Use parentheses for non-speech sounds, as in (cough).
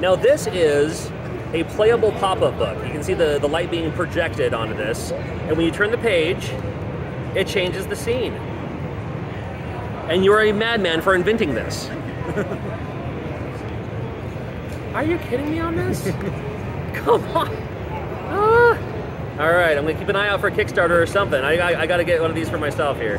Now this is a playable pop-up book. You can see the, the light being projected onto this, and when you turn the page, it changes the scene. And you're a madman for inventing this. (laughs) Are you kidding me on this? (laughs) Come on. Ah. All right, I'm gonna keep an eye out for a Kickstarter or something. I, I, I gotta get one of these for myself here.